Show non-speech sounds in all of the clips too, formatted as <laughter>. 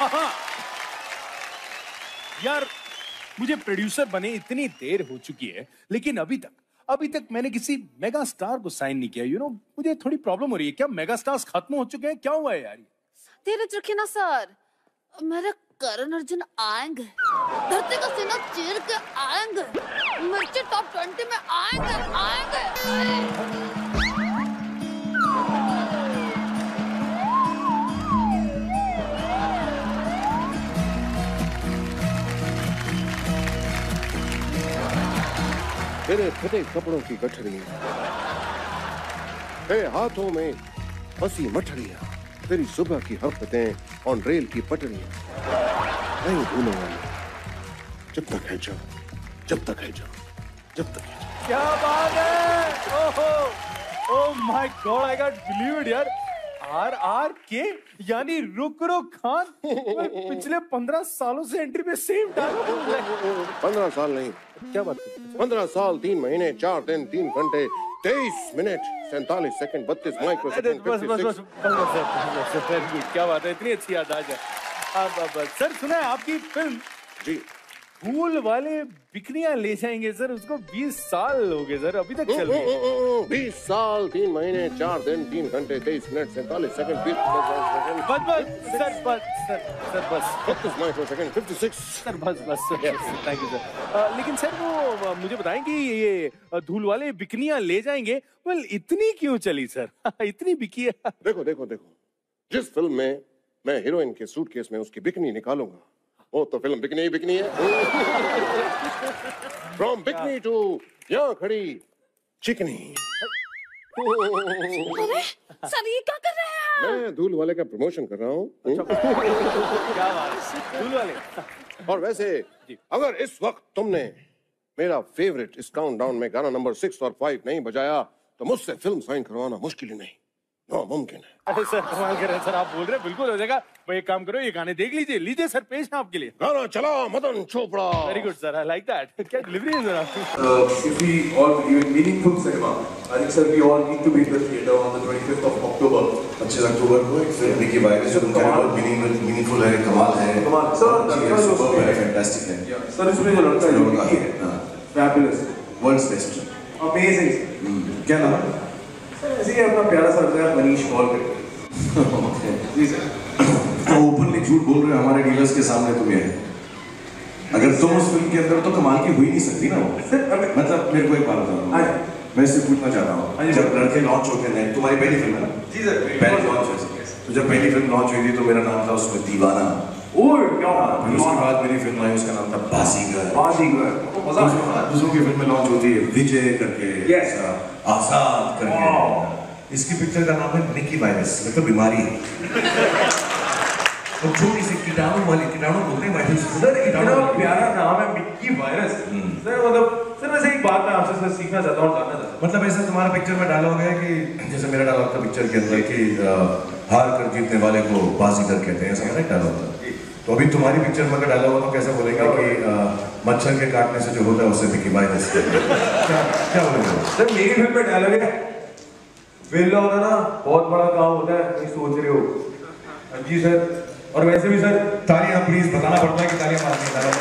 <laughs> यार मुझे प्रोड्यूसर बने इतनी देर हो चुकी है लेकिन अभी तक अभी तक मैंने किसी मेगा स्टार को साइन नहीं किया यू you नो know, मुझे थोड़ी प्रॉब्लम हो रही है। क्या मेगा स्टार्स खत्म हो चुके हैं? क्या हुआ है यार? धीरज रखिए ना सर मेरे करण अर्जुन आएँगे। धरती का सीना चीर के आएँगे। मिर्ची टॉप ट्वेंटी में आएँगे आएँगे, तेरे फटे कपड़ों की गठरियाँ तेरे हाथों में फंसी मठरियाँ, तेरी सुबह की हरकतें ऑन रेल की पटरियाँ। नहीं भूलो जब तक है जाओ, जब तक है जाओ, जब तक है जाओ। क्या बात है? ओहो! ओह my god I got believe it यार। आर आर के, यानी रुक रुक खान पिछले पंद्रह सालों से एंट्री पे सेम डायलॉग पंद्रह साल नहीं क्या बात पंद्रह साल तीन महीने चार दिन तीन घंटे तेईस मिनट सैतालीस सेकंड बत्तीस माइक्रो क्या बात है इतनी अच्छी याद आ अब सर सुना है आपकी फ़िल्म जी। फूल वाले बिकनियाँ ले जाएँगे सर। उसको 20 साल हो गए सर। अभी तक चल रही बीस साल तीन महीने चार दिन तीन घंटे तेईस मिनट सैतालीस सेकंड बीस सेकंड। बस बस सर बस सर सर बस। बत्तीस micro second fifty six sir बस बस सर थैंक यू सर लेकिन सर वो मुझे बताएँ कि ये धूल वाले बिकनियाँ ले जाएँगे? वेल इतनी क्यों चली सर? <laughs> इतनी बिकी है। देखो देखो देखो। जिस फ़िल्म में मैं हीरोइन के सूटकेस में उसकी बिकनी निकालूँगा वो तो फ़िल्म बिकनी ही बिकनी है। फ्रॉम बिकनी टू यहाँ खड़ी चिकनी। अरे सर ये क्या कर रहे हैं मैं धूल वाले का प्रमोशन कर रहा हूँ। <laughs> क्या बात धूल वाले। और वैसे अगर इस वक्त तुमने मेरा फेवरेट इस काउंटडाउन में गाना नंबर सिक्स और फाइव नहीं बजाया तो मुझसे फ़िल्म साइन करवाना मुश्किल ही नहीं। नामुमकिन है। अरे सर कमाल कर रहे सर आप बोल रहे हैं बिल्कुल हो जाएगा। भाई एक काम करो ये गाने देख लीजिए लीजिए सर पेश है आपके लिए। गाना चला Madan Chopra. Very good sir I like that क्या डिलीवरी है सर आपकी if we all believe in meaningful cinema, I think sir we all need to be in the theatre on the 25th of October. पच्चीस अक्टूबर को एक film निकी virus जो तुम कह रहे हो मीनिंगफुल मीनिंगफुल है कमाल है। कमाल। है that was सुपर है फैंटास्टिक है. Sir इसमें जो लड़का है है, हाँ fabulous, वर्ल्ड्स बेस्ट amazing. क्या नाम? है सर ऐसे ही अपना प्यारा सा लड़का है मनीष कॉल करके। जी सर तो ओपनली झूठ बोल रहे हो हमारे डीलर्स के सामने तुम ये अगर तुम उस फ़िल्म के अंदर तो कमाल की हुई नहीं सकती ना वो। सर मतलब मेरे को एक बात हाँ बताओ मैं इससे पूछना चाहता हाँ। हूँ जब लड़के लॉन्च होते हैं तुम्हारी पहली फ़िल्म है ना? जी सर पहली लॉन्च है। तो जब पहली फ़िल्म लॉन्च हुई थी तो मेरा नाम था उसमें दीवाना। ओह क्या उसके बाद मेरी फ़िल्म आई उसका नाम था बाजीगर। बाजीगर। तो मज़ा दूसरों की फ़िल्में लॉन्च होती है विजय करके Yes. आज़ाद करके. इसकी पिक्चर का नाम है निकी वायरस मतलब बीमारी है। तो छोटी सी कीटाणु वाली कीटाणु बोलते हैं वायरस सर इतना प्यारा नाम है मिक्की वायरस सर मतलब सर वैसे एक बात मैं आपसे सर सीखना चाहता हूँ जानना चाहता मतलब ऐसा तुम्हारा पिक्चर में डायलॉग है कि जैसे मेरा डायलॉग था पिक्चर के अंदर कि हार कर जीतने वाले को बाजीगर कहते हैं ऐसा डायलॉग था। तो अभी तुम्हारी पिक्चर में अगर डायलॉग हो तो कैसे बोलेंगे कि मच्छर के काटने से जो होता है उससे मिकी वायरस क्या क्या बोलेंगे? सर मेरी फ़िल्म में डायलॉग है। वेला होना ना बहुत बड़ा काम होता है नहीं सोच रहे हो। हाँ जी सर और वैसे भी सर तालियाँ प्लीज़ बताना पड़ता है कि तालियाँ मारनी है डायलॉग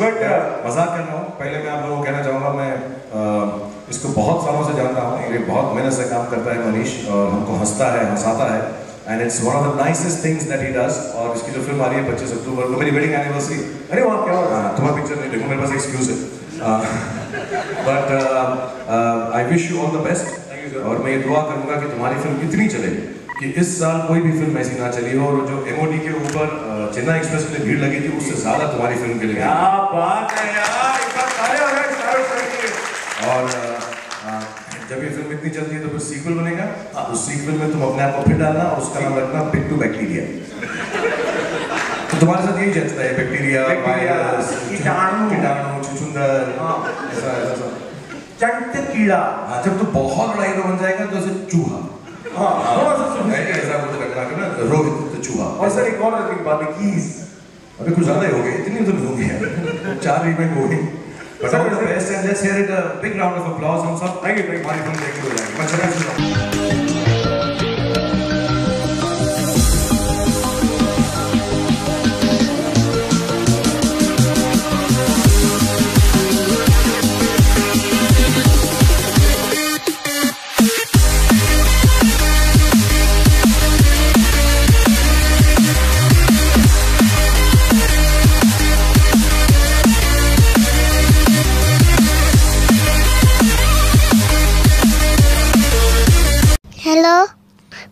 बट मज़ाक कर रहा हूँ। पहले मैं आप लोगों को कहना चाहूँगा मैं अ, इसको बहुत सालों से जानता हूँ ये बहुत मेहनत से काम करता है मनीष और हमको हंसता है हंसाता है। And it's one of the nicest things that he does और इसकी जो फ़िल्म आ रही है पच्चीस अक्टूबर को मेरी वेडिंग एनिवर्सरी अरे वहाँ क्या हो। रहा है तुम्हारा पिक्चर नहीं देखो मेरे पास एक्सक्यूज है। But I wish you all the best और मैं ये दुआ करूँगा कि तुम्हारी फ़िल्म इतनी चले कि इस साल कोई भी फ़िल्म ऐसी ना चली हो और जो एमओडी के ऊपर चेन्नई एक्सप्रेस लिए भीड़ लगी थी उससे ज़्यादा तुम्हारी फ़िल्म के लिए क्या बात है यार हो और अ, अ, जब ये फ़िल्म इतनी चलती है तो फिर सीक्वल बनेगा। उस सीक्वल में तुम अपने आप को फिर डालना और उसका नाम रखना पिक टू बैक्टीरिया तो तुम्हारे साथ यही चलता है बैक्टीरिया बैक्टीरिया, वायरस कीटाणु। कीटाणु छुछुंदर हाँ। ऐसा ऐसा सब चंट कीड़ा। हाँ जब तो बहुत बड़ा हीरो बन जाएगा तो चूहा। हाँ है ऐसा रखना रोहित तो चूहा। और सर एक और एक बात है कीज अभी कुछ ज़्यादा हो गए इतनी तो नहीं होंगी चार रीमेक हो गई। Thank you, thank you.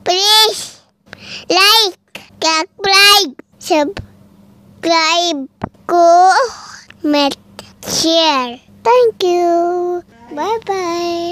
Please like, subscribe, subscribe, comment, share. Thank you. Bye bye.